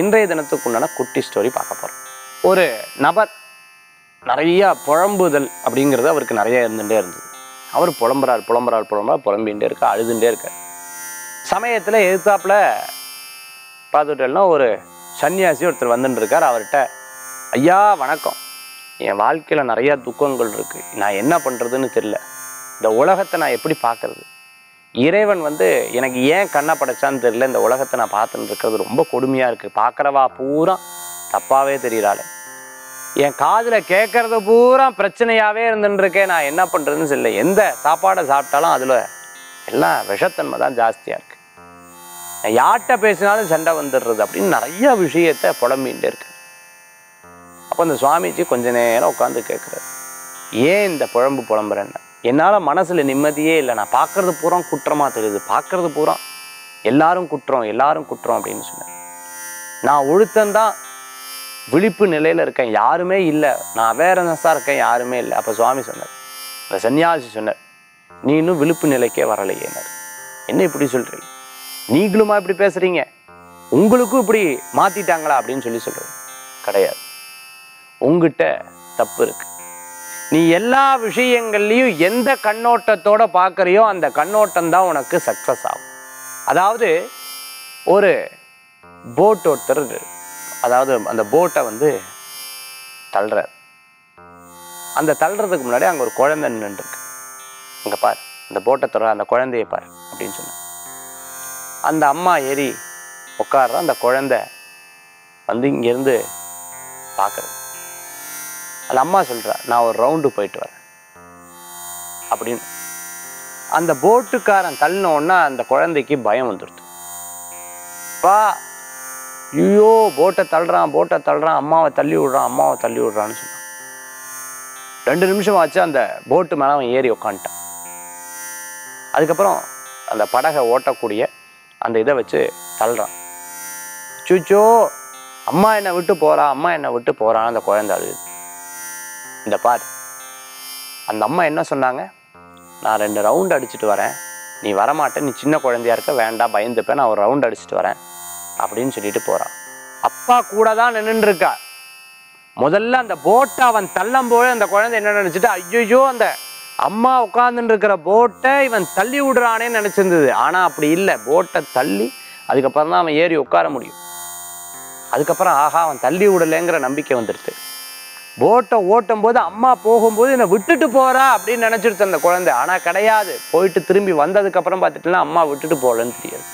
இன்றைய தினத்துக்கு உண்டான குட்டி ஸ்டோரி பார்க்க போகிறோம் ஒரு நபர் நிறையா புழம்புதல் அப்படிங்கிறது அவருக்கு நிறையா இருந்துகிட்டே இருந்தது. அவர் புலம்புறார் புலம்புறார் புலம்புறார் புலம்பிகிட்டே இருக்க அழுதுகிட்டே இருக்கார். சமயத்தில் எதிர்த்தாப்பில் பார்த்துட்டோம்னா ஒரு சன்னியாசி ஒருத்தர் வந்துட்டு இருக்கார். அவர்கிட்ட ஐயா வணக்கம். என் வாழ்க்கையில் நிறையா துக்கங்கள் இருக்குது நான் என்ன பண்ணுறதுன்னு தெரியல. இந்த உலகத்தை நான் எப்படி பார்க்கறது? இறைவன் வந்து எனக்கு ஏன் கண்ணை படைச்சான்னு தெரியல. இந்த உலகத்தை நான் பார்த்துட்டு இருக்கிறது ரொம்ப கொடுமையாக இருக்குது பார்க்குறவா பூரா தப்பாகவே தெரியறாள். என் காதில் கேட்குறத பூரா பிரச்சனையாகவே இருந்துருக்கேன் நான் என்ன பண்ணுறதுன்னு சொல்ல எந்த சாப்பாடை சாப்பிட்டாலும் அதில் எல்லாம் விஷத்தன்மை தான் ஜாஸ்தியாக இருக்குது யார்கிட்ட பேசினாலும் சண்டை வந்துடுறது அப்படின்னு நிறைய விஷயத்தை புலம்பிகிட்டே இருக்கு. அப்போ அந்த சுவாமிஜி கொஞ்ச நேரம் உட்காந்து கேட்குறாரு. ஏன் இந்த புழம்பு புலம்புறேன்னு? என்னால் மனசில் நிம்மதியே இல்லை. நான் பார்க்கறது பூரா குற்றமாக தெரியுது. பார்க்கறது பூரா எல்லாரும் குற்றம் எல்லாரும் குற்றம் அப்படின்னு சொன்னேன். நான் ஒழுத்தந்தான் விழிப்பு நிலையில் இருக்கேன். யாருமே இல்லை. நான் அவேர்னஸாக இருக்கேன். யாருமே இல்லை. அப்போ சுவாமி சொன்னார். அந்த சன்னியாசி சொன்னார். நீ இன்னும் விழிப்பு நிலைக்கே வரலையேனார் என்ன இப்படி சொல்கிறீங்க நீங்களுமா இப்படி பேசுகிறீங்க உங்களுக்கும் இப்படி மாற்றிட்டாங்களா அப்படின்னு சொல்லி சொல்கிறேன் கிடையாது. உங்ககிட்ட தப்பு இருக்கு. நீ எல்லா விஷயங்கள்லையும் எந்த கண்ணோட்டத்தோட பார்க்குறியோ அந்த கண்ணோட்டம் தான் உனக்கு சக்ஸஸ் ஆகும். அதாவது ஒரு போட் ஒருத்தர் அதாவது அந்த போட்டை வந்து தள்ளுறார். அந்த தள்ளுறதுக்கு முன்னாடி அங்கே ஒரு குழந்தை நின்றுருக்கு அங்கே பார் அந்த போட்டை தர அந்த குழந்தைய பார் அப்படின்னு சொன்னேன் அந்த அம்மா ஏறி உட்கார்ற அந்த குழந்தை வந்து இங்கேருந்து பார்க்குறது. அந்த அம்மா சொல்கிறா நான் ஒரு ரவுண்டு போயிட்டு வரேன். அப்படின்னு. அந்த போட்டுக்காரன் தள்ளின உடனே அந்த குழந்தைக்கு பயம் வந்துடுது பா ஐயோ போட்டை தள்ளுறான் போட்டை தள்ளுறான் அம்மாவை தள்ளி விடுறான் அம்மாவை தள்ளி விடுறான்னு சொன்னான். ரெண்டு நிமிஷம் ஆச்சு அந்த போட்டு மேலே அவன் ஏறி உக்காந்துட்டான். அதுக்கப்புறம் அந்த படகை ஓட்டக்கூடிய அந்த இதை வச்சு தள்ளுறான். சுச்சோ அம்மா என்னை விட்டு போகிறா அம்மா என்னை விட்டு போகிறான்னு அந்த குழந்தை அழுது. இந்த பார். அந்த அம்மா என்ன சொன்னாங்க? நான் ரெண்டு ரவுண்ட் அடிச்சுட்டு வரேன். நீ வரமாட்டேன். நீ சின்ன குழந்தையா இருக்க வேண்டாம். பயந்துப்பேன். நான் ஒரு ரவுண்ட் அடிச்சுட்டு வரேன். அப்படின்னு சொல்லிட்டு போகிறான் அப்பா கூட தான் நின்றுருக்கா முதல்ல அந்த போட்டை அவன் தள்ளும்போது அந்த குழந்தை என்ன நினச்சிட்டு ஐயோ அந்த அம்மா உட்கார்ந்துட்டு இருக்கிற போட்டை இவன் தள்ளி விடுறானேன்னு நினச்சிருந்தது. ஆனால் அப்படி இல்லை. போட்டை தள்ளி அதுக்கப்புறம் தான் அவன் ஏறி உட்கார முடியும். அதுக்கப்புறம் ஆஹா அவன் தள்ளி விடலைங்கிற நம்பிக்கை வந்துடுது. போட்டை ஓட்டும் போது அம்மா போகும்போது என்னை விட்டுட்டு போறா அப்படின்னு நினைச்சிருச்சு அந்த குழந்தை. ஆனா கிடையாது. போயிட்டு திரும்பி வந்ததுக்கு அப்புறம் பார்த்துட்டுனா அம்மா விட்டுட்டு போகலன்னு தெரியாது.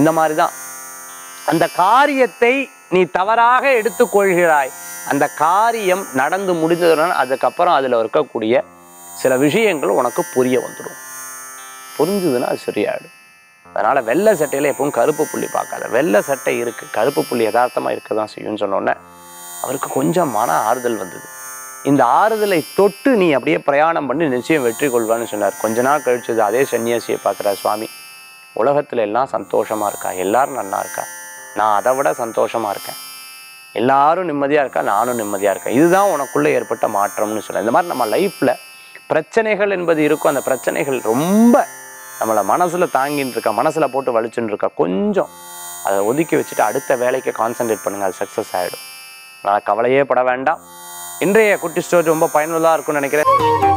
இந்த மாதிரி தான் அந்த காரியத்தை நீ தவறாக எடுத்துக்கொள்கிறாய் அந்த காரியம் நடந்து முடிந்ததுடன் அதுக்கப்புறம் அதில் இருக்கக்கூடிய சில விஷயங்கள் உனக்கு புரிய வந்துடும் புரிஞ்சுதுன்னா அது சரியாயிடும். அதனால வெள்ளை சட்டையில எப்பவும் கருப்பு புள்ளி பார்க்காத. வெள்ளை சட்டை இருக்கு. கருப்பு புள்ளி யதார்த்தமாக இருக்க தான் செய்யும்னு சொன்னோன்னே அவருக்கு கொஞ்சம் மன ஆறுதல் வந்தது. இந்த ஆறுதலை தொட்டு நீ அப்படியே பிரயாணம் பண்ணி நிச்சயம் வெற்றி கொள்வான்னு சொன்னார். கொஞ்ச நாள் கழிச்சது அதே சன்னியாசியை பார்க்குறார் சுவாமி. உலகத்துல எல்லாம் சந்தோஷமா இருக்கா? எல்லாரும் நல்லா இருக்கா? நான் அதை விட சந்தோஷமா இருக்கேன். எல்லாரும் நிம்மதியா இருக்கா? நானும் நிம்மதியா இருக்கேன். இதுதான் உனக்குள்ள ஏற்பட்ட மாற்றம்னு சொல்ல இந்த மாதிரி நம்ம லைஃப்பில் பிரச்சனைகள் என்பது இருக்கும். அந்த பிரச்சனைகள் ரொம்ப நம்மளை மனசுல தாங்கின்னு இருக்கா? மனசுல போட்டு வலிச்சுன்னு இருக்கா? கொஞ்சம் அதை ஒதுக்கி வச்சுட்டு அடுத்த வேலைக்கு கான்சென்ட்ரேட் பண்ணுங்கள் அது சக்ஸஸ் ஆகிடும் நான் கவலையே பட வேண்டாம். இன்றைய குட்டி ஸ்டோரி ரொம்ப பயனுள்ளதாக இருக்கும்னு நினைக்கிறேன்.